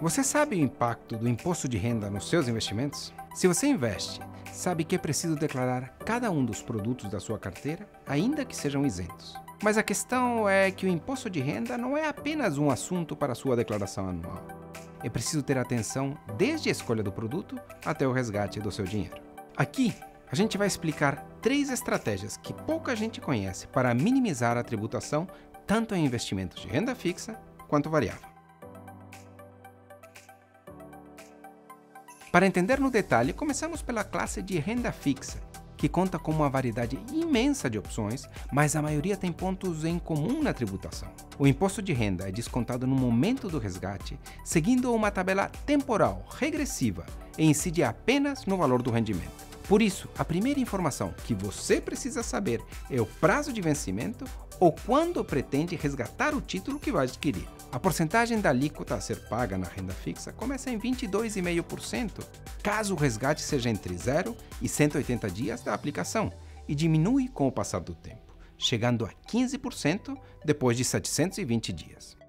Você sabe o impacto do imposto de renda nos seus investimentos? Se você investe, sabe que é preciso declarar cada um dos produtos da sua carteira, ainda que sejam isentos. Mas a questão é que o imposto de renda não é apenas um assunto para sua declaração anual. É preciso ter atenção desde a escolha do produto até o resgate do seu dinheiro. Aqui, a gente vai explicar três estratégias que pouca gente conhece para minimizar a tributação tanto em investimentos de renda fixa quanto variável. Para entender no detalhe, começamos pela classe de renda fixa, que conta com uma variedade imensa de opções, mas a maioria tem pontos em comum na tributação. O imposto de renda é descontado no momento do resgate, seguindo uma tabela temporal regressiva e incide apenas no valor do rendimento. Por isso, a primeira informação que você precisa saber é o prazo de vencimento ou quando pretende resgatar o título que vai adquirir. A porcentagem da alíquota a ser paga na renda fixa começa em 22,5%, caso o resgate seja entre 0 e 180 dias da aplicação, e diminui com o passar do tempo, chegando a 15% depois de 720 dias.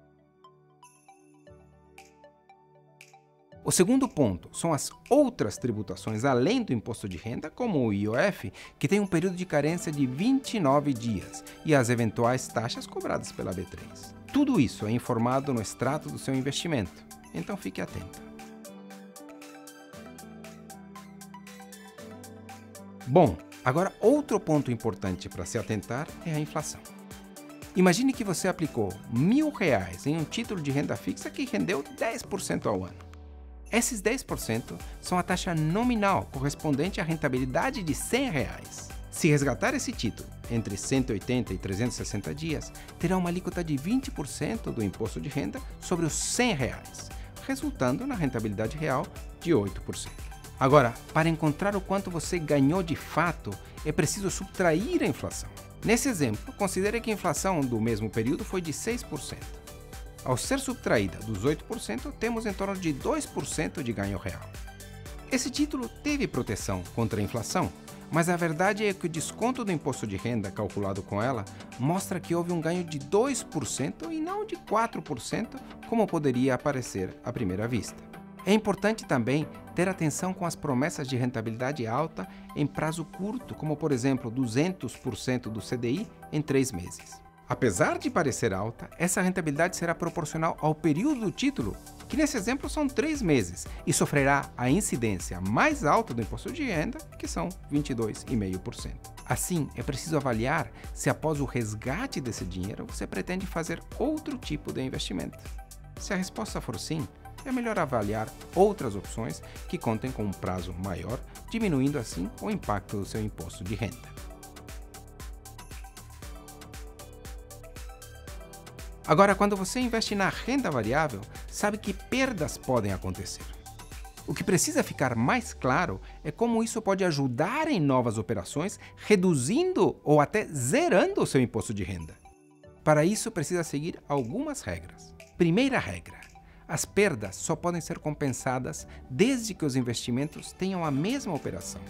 O segundo ponto são as outras tributações além do imposto de renda, como o IOF, que tem um período de carência de 29 dias, e as eventuais taxas cobradas pela B3. Tudo isso é informado no extrato do seu investimento, então fique atento. Bom, agora outro ponto importante para se atentar é a inflação. Imagine que você aplicou mil reais em um título de renda fixa que rendeu 10% ao ano. Esses 10% são a taxa nominal correspondente à rentabilidade de 100 reais. Se resgatar esse título entre 180 e 360 dias, terá uma alíquota de 20% do imposto de renda sobre os 100 reais, resultando na rentabilidade real de 8%. Agora, para encontrar o quanto você ganhou de fato, é preciso subtrair a inflação. Nesse exemplo, considere que a inflação do mesmo período foi de 6%. Ao ser subtraída dos 8%, temos em torno de 2% de ganho real. Esse título teve proteção contra a inflação, mas a verdade é que o desconto do imposto de renda calculado com ela mostra que houve um ganho de 2% e não de 4%, como poderia aparecer à primeira vista. É importante também ter atenção com as promessas de rentabilidade alta em prazo curto, como por exemplo 200% do CDI em três meses. Apesar de parecer alta, essa rentabilidade será proporcional ao período do título, que nesse exemplo são três meses, e sofrerá a incidência mais alta do imposto de renda, que são 22,5%. Assim, é preciso avaliar se após o resgate desse dinheiro você pretende fazer outro tipo de investimento. Se a resposta for sim, é melhor avaliar outras opções que contem com um prazo maior, diminuindo assim o impacto do seu imposto de renda. Agora, quando você investe na renda variável, sabe que perdas podem acontecer. O que precisa ficar mais claro é como isso pode ajudar em novas operações, reduzindo ou até zerando o seu imposto de renda. Para isso, precisa seguir algumas regras. Primeira regra: as perdas só podem ser compensadas desde que os investimentos tenham a mesma operação.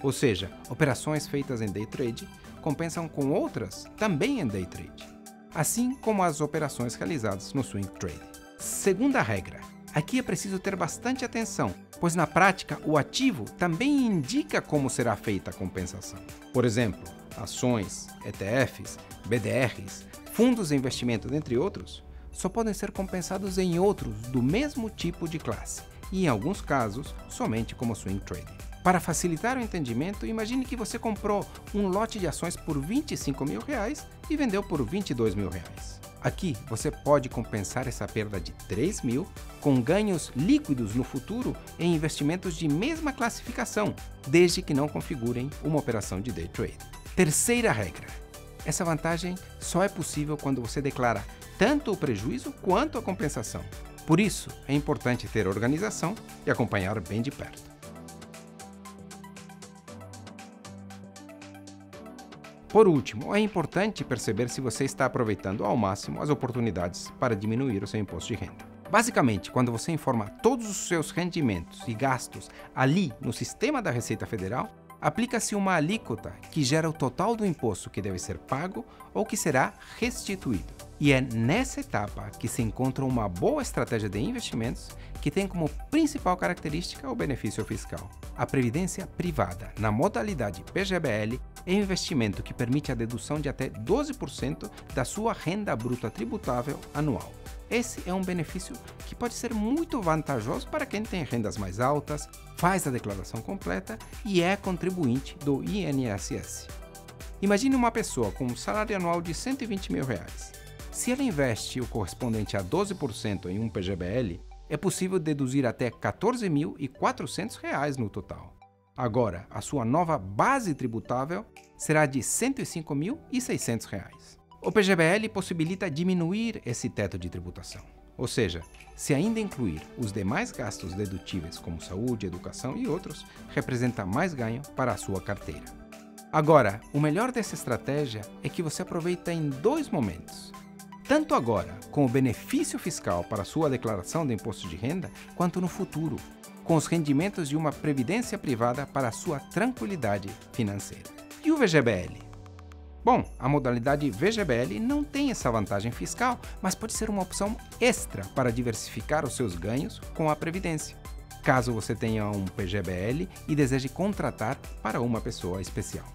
Ou seja, operações feitas em day trade compensam com outras também em day trade assim como as operações realizadas no swing trade. Segunda regra: aqui é preciso ter bastante atenção, pois na prática o ativo também indica como será feita a compensação. Por exemplo, ações, ETFs, BDRs, fundos de investimento, entre outros, só podem ser compensados em outros do mesmo tipo de classe, e em alguns casos, somente como swing trading. Para facilitar o entendimento, imagine que você comprou um lote de ações por 25 mil reais e vendeu por 22 mil reais. Aqui você pode compensar essa perda de 3 mil com ganhos líquidos no futuro em investimentos de mesma classificação, desde que não configurem uma operação de day trade. Terceira regra: essa vantagem só é possível quando você declara tanto o prejuízo quanto a compensação. Por isso, é importante ter organização e acompanhar bem de perto. Por último, é importante perceber se você está aproveitando ao máximo as oportunidades para diminuir o seu imposto de renda. Basicamente, quando você informa todos os seus rendimentos e gastos ali no sistema da Receita Federal, aplica-se uma alíquota que gera o total do imposto que deve ser pago ou que será restituído. E é nessa etapa que se encontra uma boa estratégia de investimentos que tem como principal característica o benefício fiscal. A previdência privada, na modalidade PGBL, investimento que permite a dedução de até 12% da sua renda bruta tributável anual. Esse é um benefício que pode ser muito vantajoso para quem tem rendas mais altas, faz a declaração completa e é contribuinte do INSS. Imagine uma pessoa com um salário anual de 120 mil reais. Se ela investe o correspondente a 12% em um PGBL, é possível deduzir até R$ 14.400 no total. Agora, a sua nova base tributável será de R$ 105.600. O PGBL possibilita diminuir esse teto de tributação. Ou seja, se ainda incluir os demais gastos dedutíveis como saúde, educação e outros, representa mais ganho para a sua carteira. Agora, o melhor dessa estratégia é que você aproveita em dois momentos tanto agora com o benefício fiscal para sua declaração de imposto de renda, quanto no futuro, com os rendimentos de uma previdência privada para sua tranquilidade financeira. E o VGBL? Bom, a modalidade VGBL não tem essa vantagem fiscal, mas pode ser uma opção extra para diversificar os seus ganhos com a previdência. Caso você tenha um PGBL e deseje contratar para uma pessoa especial.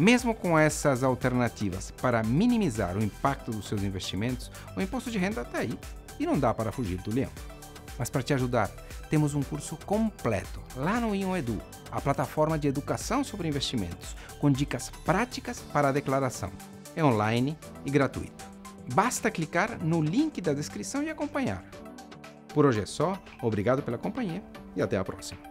Mesmo com essas alternativas para minimizar o impacto dos seus investimentos, o imposto de renda está aí e não dá para fugir do leão. Mas para te ajudar, temos um curso completo lá no IonEdu, a plataforma de educação sobre investimentos, com dicas práticas para a declaração. É online e gratuito. Basta clicar no link da descrição e acompanhar. Por hoje é só, obrigado pela companhia e até a próxima.